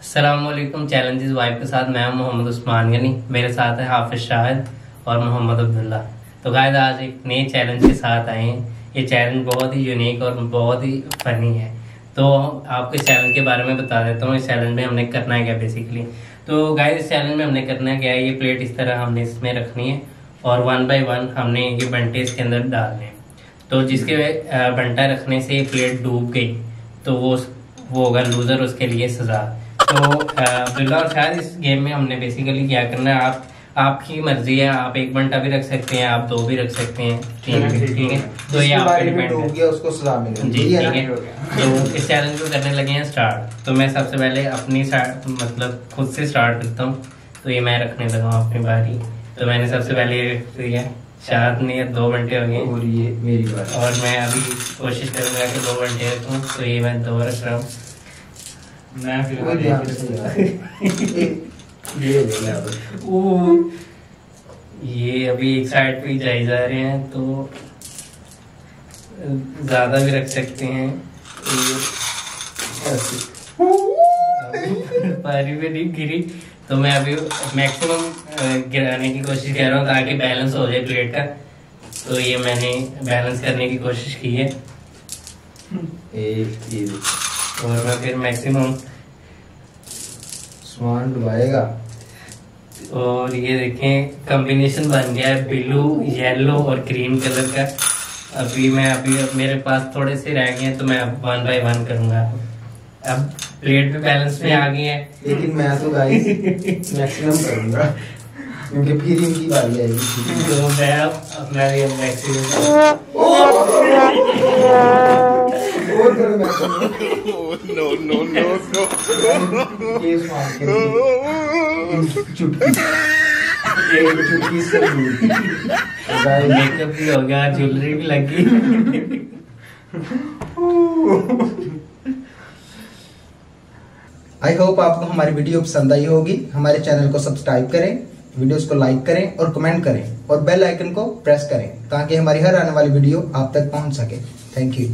Aslam challenges wife के साथ, मैं मोहम्मद उस्मान गनी, मेरे साथ है हाफिज शाहिद और मोहम्मद अब्दुल्ला। तो गायद आज एक नए चैलेंज के साथ आए हैं। ये चैलेंज बहुत ही यूनिक और बहुत ही फनी है। तो आपको इस चैलेंज के बारे में बता देता हूँ। इस चैलेंज में हमने करना है क्या बेसिकली तो गाय इस चैलेंज में हमने करना है क्या ये प्लेट इस तरह हमने इसमें रखनी है और वन बाई वन हमने ये बंटे इसके अंदर डालने हैं। तो जिसके बंटा रखने से ये प्लेट डूब गई। तो वो वो होगा लूजर उसके लिए सजा। तो बिल्ला और शायद इस गेम में हमने बेसिकली क्या करना है आप आपकी मर्ज़ी है आप एक घंटा भी रख सकते हैं आप दो भी रख सकते हैं तीन भी ठीक है तो ये आप डिपेंड है। उसको सजा मिलेगी जी ठीक है। तो इस चैलेंज को करने लगे हैं स्टार्ट तो मैं सबसे पहले अपनी मतलब खुद से स्टार्ट करता हूँ। तो ये मैं रखने लगा हूँ अपनी बारी। तो मैंने सबसे पहले दिया शायद ने दो घंटे हो गए। और ये मेरी बात और मैं अभी कोशिश करूँगा कि दो घंटे रखूँ। तो ये मैं दो रख रहा हूँ। मैं फिर ये अभी एक साइड पे जाए जा रहे हैं तो ज़्यादा भी रख सकते हैं। पारी में नहीं गिरी। तो मैं अभी मैक्सिमम गिराने की कोशिश कर रहा हूँ ताकि बैलेंस हो जाए प्लेट का। तो ये मैंने बैलेंस करने की कोशिश की है। एक और मैं फिर मैक्सिमम सामान डुबाएगा। और ये देखें कॉम्बिनेशन बन गया है ब्लू येलो और ग्रीन कलर का। अभी मैं अभी अब मेरे पास थोड़े से रह गए हैं तो मैं अब वन बाय वन करूँगा। अब प्लेट भी बैलेंस में आ गई है। लेकिन मैं तो गाइस मैक्सिमम करूँगा क्योंकि फिर इनकी बारी आएगी। तो मैं अब मैं मैक्सिमम चुटकी चुटकी से मेकअप भी हो गया ज्वेलरी भी लगी आई होप आपको हमारी वीडियो पसंद आई होगी। हमारे चैनल को सब्सक्राइब करें वीडियोस को लाइक करें और कमेंट करें और बेल आइकन को प्रेस करें ताकि हमारी हर आने वाली वीडियो आप तक पहुँच सके। Thank you